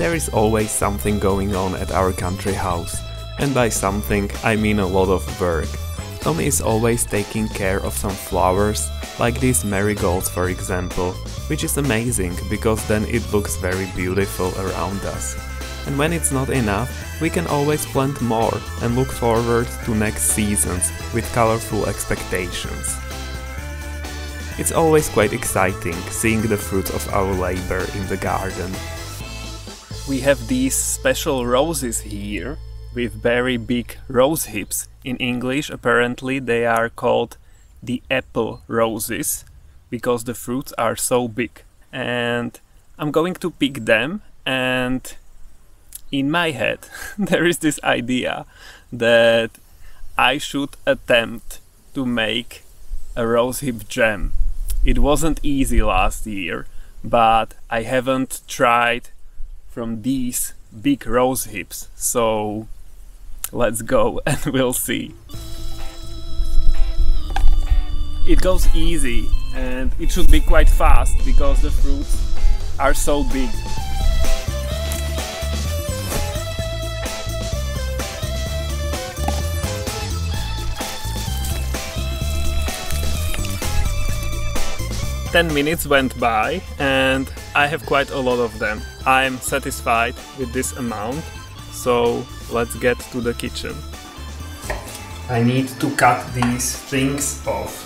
There is always something going on at our country house, and by something I mean a lot of work. Tommy is always taking care of some flowers, like these marigolds for example, which is amazing because then it looks very beautiful around us. And when it's not enough, we can always plant more and look forward to next seasons with colorful expectations. It's always quite exciting seeing the fruits of our labor in the garden. We have these special roses here with very big rose hips. In English, apparently, they are called the apple roses because the fruits are so big. And I'm going to pick them, and in my head, there is this idea that I should attempt to make a rosehip jam. It wasn't easy last year, but I haven't tried from these big rose hips, so let's go and we'll see. It goes easy and it should be quite fast because the fruits are so big. Ten minutes went by and I have quite a lot of them. I'm satisfied with this amount, so let's get to the kitchen. I need to cut these things off.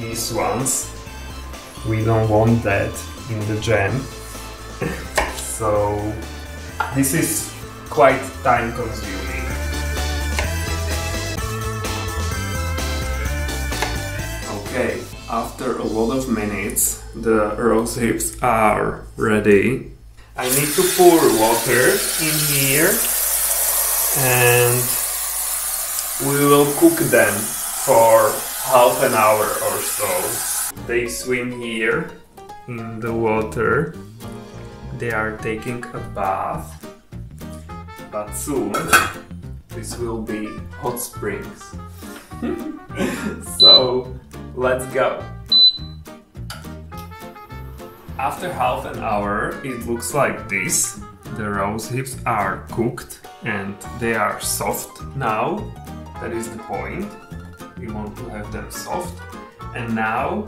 These ones. We don't want that in the jam. so this is quite time consuming. Okay, after a lot of minutes, the rose hips are ready. I need to pour water in here and we will cook them for half an hour or so. They swim here in the water. They are taking a bath. But soon this will be hot springs. so let's go. After half an hour it looks like this. The rose hips are cooked and they are soft now. That is the point. We want to have them soft. And now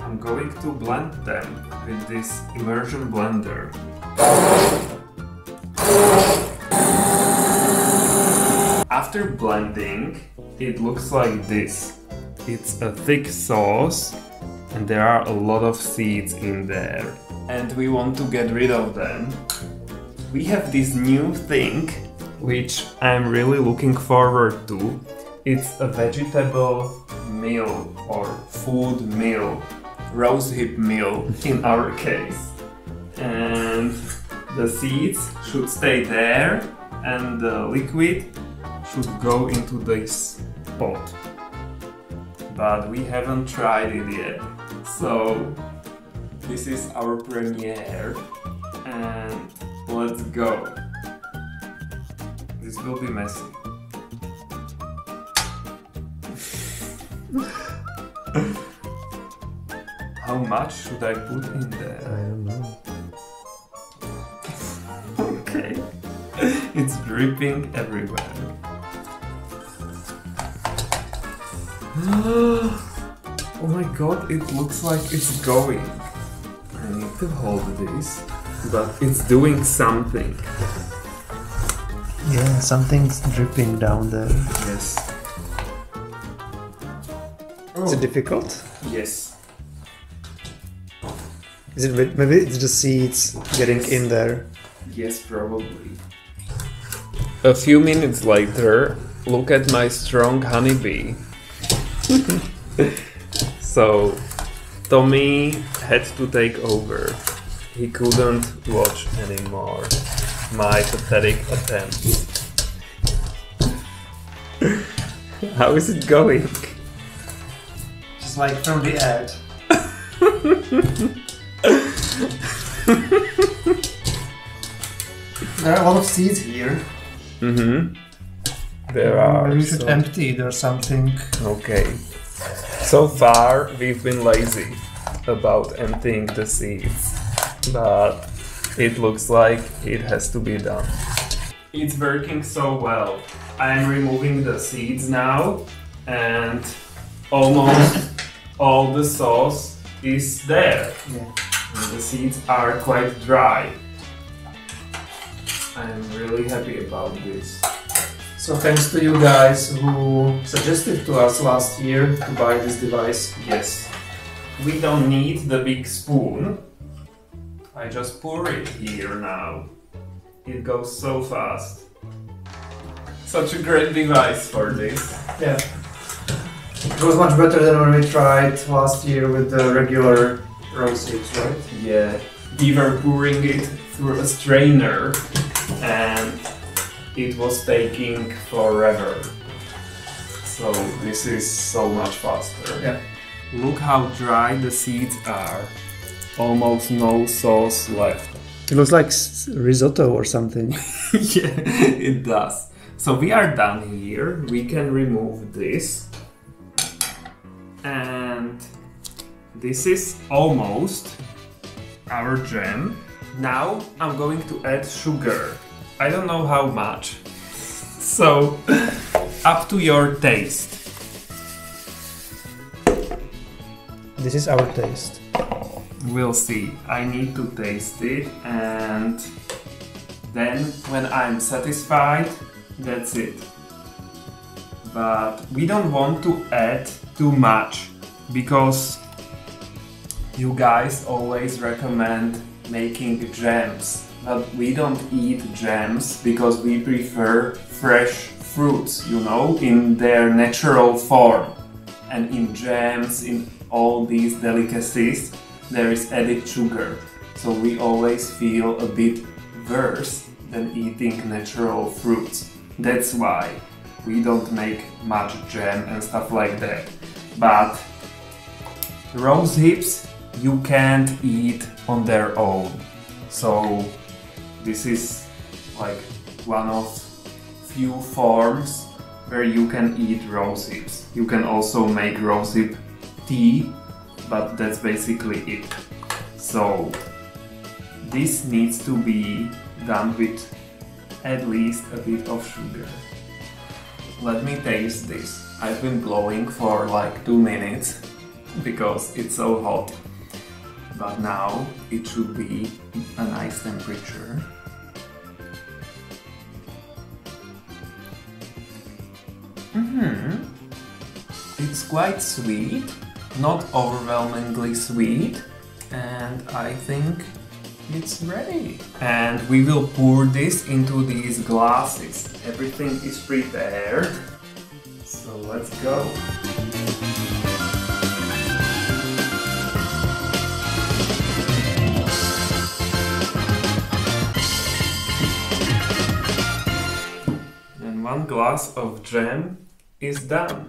I'm going to blend them with this immersion blender. After blending, it looks like this. It's a thick sauce and there are a lot of seeds in there. And we want to get rid of them. We have this new thing which I'm really looking forward to. It's a vegetable meal or food meal, rosehip meal in our case. And the seeds should stay there and the liquid should go into this pot. But we haven't tried it yet. So this is our premiere and let's go. This will be messy. How much should I put in there? I don't know. Okay. It's dripping everywhere. oh my god, it looks like it's going. I need to hold this, but it's doing something. Yeah, something's dripping down there. Yes. Is it oh. difficult? Yes. Is it maybe it's the seeds getting in there? Yes, probably. A few minutes later, look at my strong honeybee. so, Tommy had to take over. He couldn't watch anymore. My pathetic attempt. How is it going? Just like from the ad. there are a lot of seeds here. Mm-hmm. There are. Maybe we should so- empty it or something. Okay. So far, we've been lazy about emptying the seeds, but it looks like it has to be done. It's working so well. I'm removing the seeds now and almost all the sauce is there. Yeah. The seeds are quite dry. I'm really happy about this. So thanks to you guys who suggested to us last year to buy this device. Yes. We don't need the big spoon. I just pour it here now. It goes so fast. Such a great device for this. Yeah. It was much better than when we tried last year with the regular rose right? Yeah. We were pouring it through a strainer and it was taking forever. So this is so much faster. Yeah. Look how dry the seeds are. Almost no sauce left. It looks like risotto or something. yeah, it does. So we are done here. We can remove this. And this is almost our jam. Now I'm going to add sugar. I don't know how much. So up to your taste. This is our taste. We'll see. I need to taste it and then when I'm satisfied, that's it. But we don't want to add too much because you guys always recommend making jams. But we don't eat jams because we prefer fresh fruits, you know, in their natural form. And in jams, in all these delicacies, there is added sugar. So we always feel a bit worse than eating natural fruits. That's why we don't make much jam and stuff like that. But rose hips you can't eat on their own. So this is like one of few forms where you can eat rose hips. You can also make rose hip tea, but that's basically it. So this needs to be done with at least a bit of sugar. Let me taste this. I've been blowing for like two minutes because it's so hot. But now it should be a nice temperature. Mhm. It's quite sweet, not overwhelmingly sweet, and I think it's ready. And we will pour this into these glasses. Everything is prepared. So let's go. Glass of jam is done.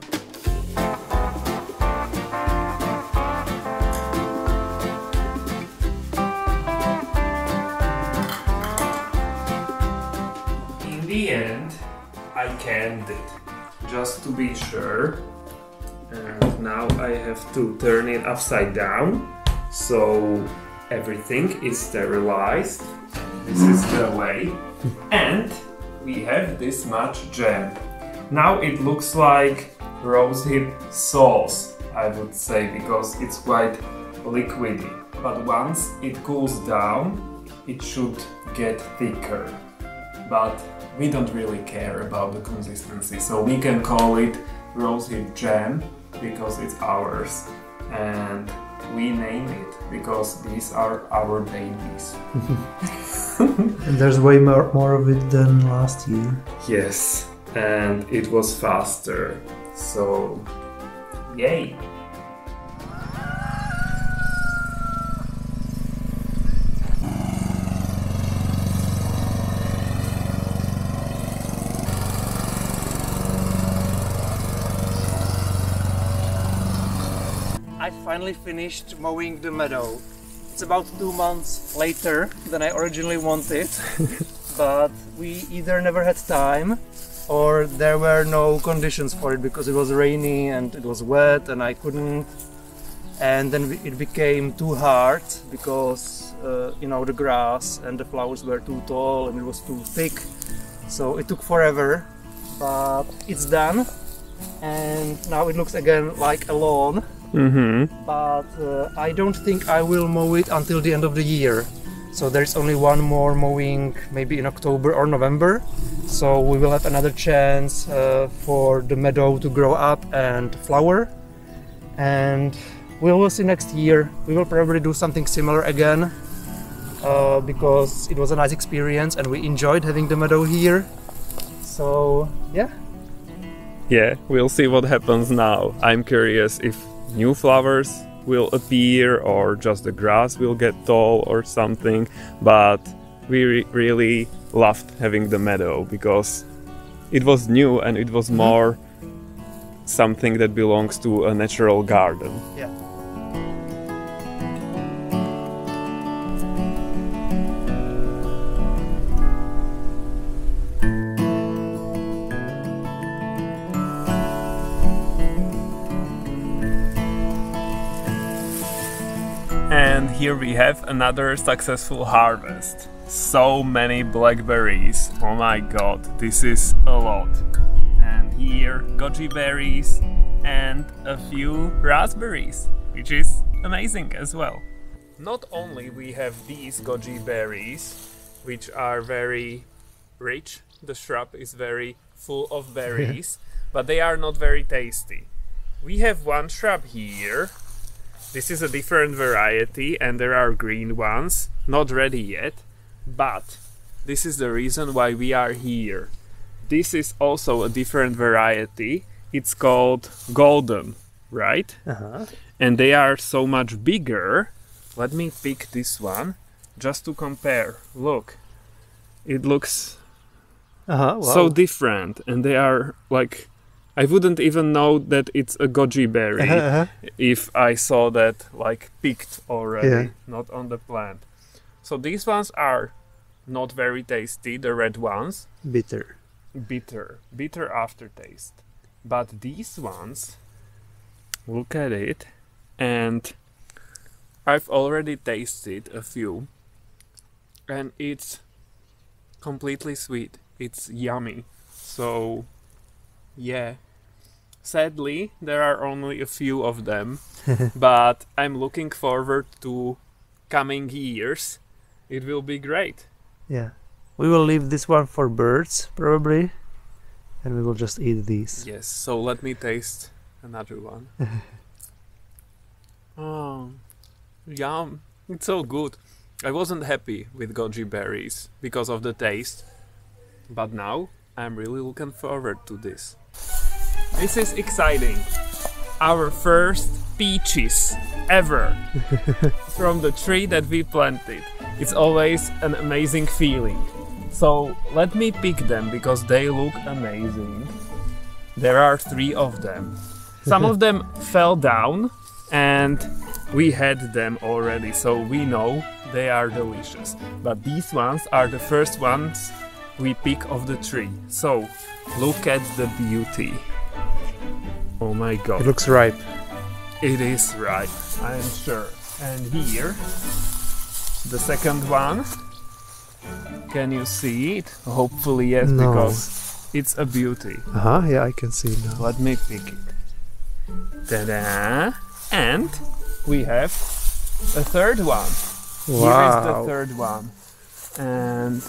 In the end, I canned it just to be sure. And now I have to turn it upside down so everything is sterilized. This is the way. And we have this much jam. Now it looks like rosehip sauce, I would say, because it's quite liquidy. But once it cools down, it should get thicker. But we don't really care about the consistency, so we can call it rosehip jam because it's ours. And we name it because these are our babies. And there's way more, more of it than last year. Yes, and it was faster. So, yay! I finally finished mowing the meadow. It's about two months later than I originally wanted, but we either never had time or there were no conditions for it because it was rainy and it was wet and I couldn't. And then it became too hard because uh, you know the grass and the flowers were too tall and it was too thick so it took forever but it's done and now it looks again like a lawn Mm-hmm. but uh, I don't think I will mow it until the end of the year. So there's only one more mowing, maybe in October or November. So we will have another chance uh, for the meadow to grow up and flower. And we will see next year. We will probably do something similar again uh, because it was a nice experience and we enjoyed having the meadow here. So yeah, Yeah, we'll see what happens now. I'm curious if new flowers will appear or just the grass will get tall or something. But we re- really loved having the meadow because it was new and it was mm-hmm. more something that belongs to a natural garden. yeah. Here we have another successful harvest. So many blackberries. Oh my god, this is a lot. And here goji berries and a few raspberries, which is amazing as well. Not only we have these goji berries, which are very rich, the shrub is very full of berries, but they are not very tasty. We have one shrub here this is a different variety, and there are green ones, not ready yet, but this is the reason why we are here. This is also a different variety. It's called golden, right? Uh-huh. And they are so much bigger. Let me pick this one just to compare. Look, it looks Uh-huh. so different, and they are like. I wouldn't even know that it's a goji berry Uh-huh. if I saw that like picked already, Yeah. not on the plant. So these ones are not very tasty, the red ones, Bitter. bitter, bitter aftertaste. But these ones, look at it, and I've already tasted a few, and it's completely sweet. It's yummy. So, yeah. Sadly, there are only a few of them, but I'm looking forward to coming years. It will be great. Yeah. We will leave this one for birds, probably. And we will just eat these. Yes, so let me taste another one. oh, yum. It's so good. I wasn't happy with goji berries because of the taste, but now I'm really looking forward to this. This is exciting. Our first peaches ever from the tree that we planted. It's always an amazing feeling. So let me pick them because they look amazing. There are three of them. Some of them fell down and we had them already, so we know they are delicious. But these ones are the first ones we pick of the tree. So look at the beauty. Oh my god. It looks ripe. It is right, I am sure. And here, the second one. Can you see it? Hopefully, yes, No. because it's a beauty. Uh huh. Yeah, I can see it now. Let me pick it. Ta-da! And we have a third one. Wow. Here is the third one. And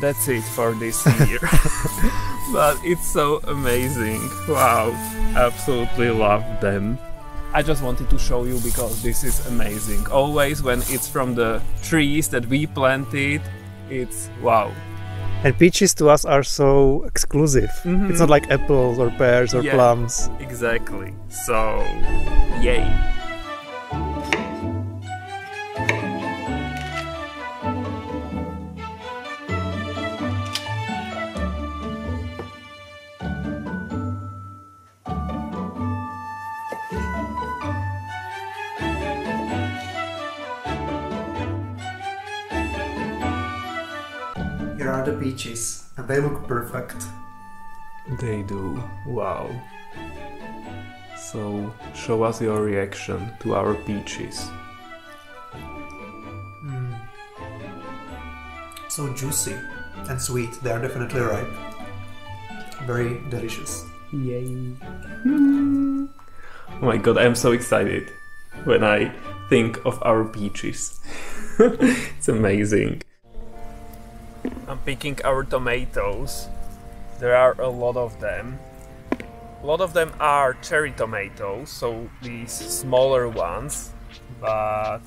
that's it for this year. but it's so amazing. Wow. Absolutely love them. I just wanted to show you because this is amazing. Always when it's from the trees that we planted, it's wow. And peaches to us are so exclusive. Mhm. It's not like apples or pears or Yeah. plums. Exactly. So, yay. They look perfect. They do. Wow. So, show us your reaction to our peaches. Mm. So juicy and sweet. They are definitely ripe. Very delicious. Yay. Mm. Oh my god, I am so excited when I think of our peaches. it's amazing. I'm picking our tomatoes. There are a lot of them. A lot of them are cherry tomatoes, so these smaller ones, but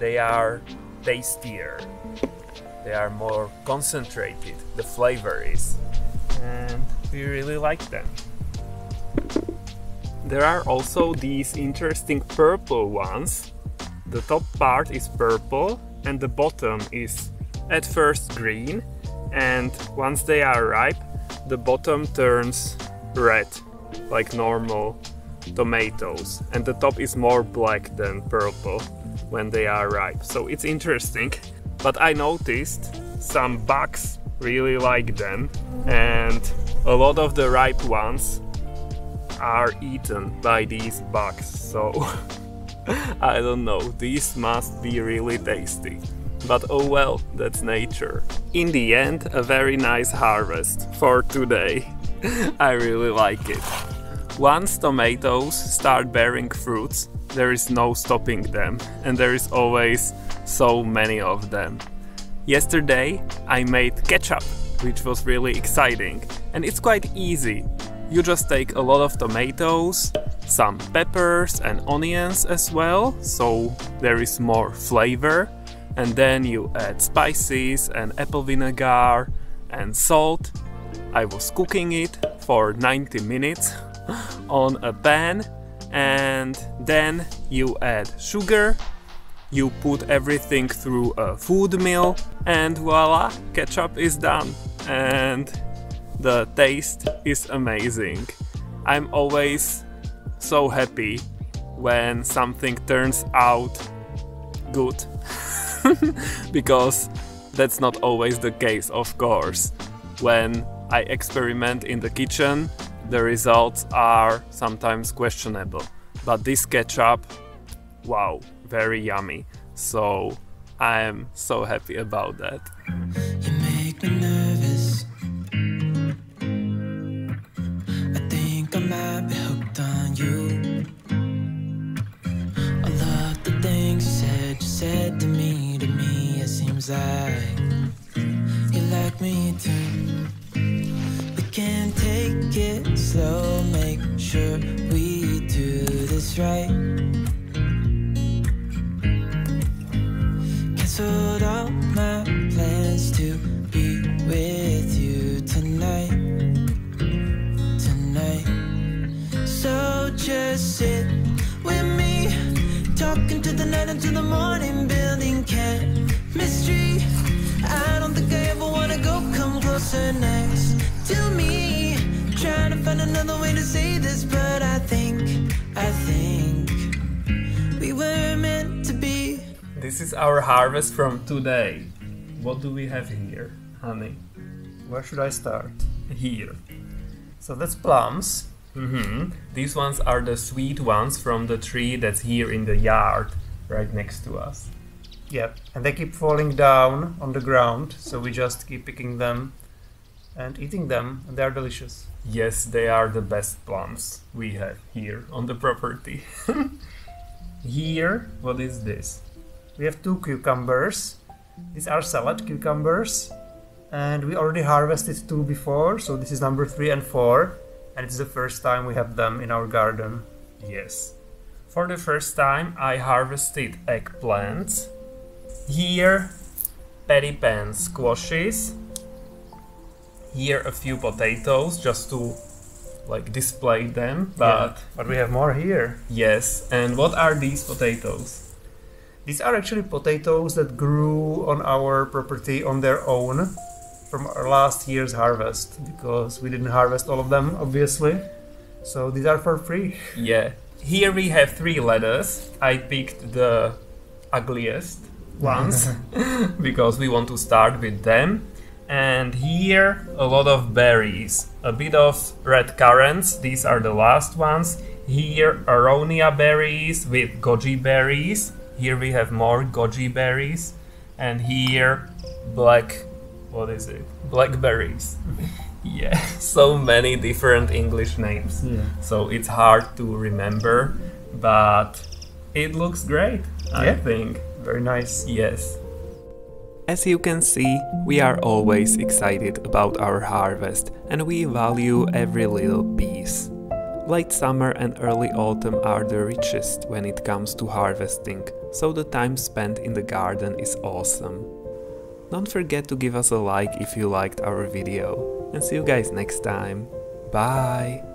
they are tastier. They are more concentrated, the flavor is. And we really like them. There are also these interesting purple ones. The top part is purple and the bottom is at first green and once they are ripe the bottom turns red like normal tomatoes. And the top is more black than purple when they are ripe. So it's interesting. But I noticed some bugs really like them. And a lot of the ripe ones are eaten by these bugs. So I don't know. These must be really tasty but oh well, that's nature. In the end, a very nice harvest for today. I really like it. Once tomatoes start bearing fruits, there is no stopping them, and there is always so many of them. Yesterday I made ketchup, which was really exciting, and it's quite easy. You just take a lot of tomatoes, some peppers and onions as well, so there is more flavor and then you add spices and apple vinegar and salt. I was cooking it for 90 minutes on a pan and then you add sugar, you put everything through a food mill and voila, ketchup is done and the taste is amazing. I'm always so happy when something turns out good. because that's not always the case, of course. When I experiment in the kitchen, the results are sometimes questionable. But this ketchup, wow, very yummy. So I am so happy about that. Seems like you like me too. Chemistry. I don't think I ever wanna go come closer next to me. Trying to find another way to say this, but I think, I think we were meant to be. This is our harvest from today. What do we have here, honey? Where should I start? Here. So that's plums. hmm These ones are the sweet ones from the tree that's here in the yard, right next to us. Yep. And they keep falling down on the ground, so we just keep picking them and eating them, and they're delicious. Yes, they are the best plums we have here on the property. here, what is this? We have two cucumbers. These are salad cucumbers, and we already harvested two before, so this is number three and four, and it's the first time we have them in our garden. Yes. For the first time, I harvested eggplants. Here, patty pan squashes. Here, a few potatoes just to like display them. But but we have more here. yes, and what are these potatoes? These are actually potatoes that grew on our property on their own from our last year's harvest because we didn't harvest all of them, obviously. So these are for free. Yeah. Here we have three lettuce. I picked the ugliest ones because we want to start with them. And here a lot of berries, a bit of red currants. These are the last ones. Here aronia berries with goji berries. Here we have more goji berries, and here black what is it? Blackberries. yeah, so many different English names. Yeah. So it's hard to remember, but it looks great, I think. Very nice. Yes. As you can see, we are always excited about our harvest and we value every little piece. Late summer and early autumn are the richest when it comes to harvesting, so the time spent in the garden is awesome. Don't forget to give us a like if you liked our video, and see you guys next time. Bye!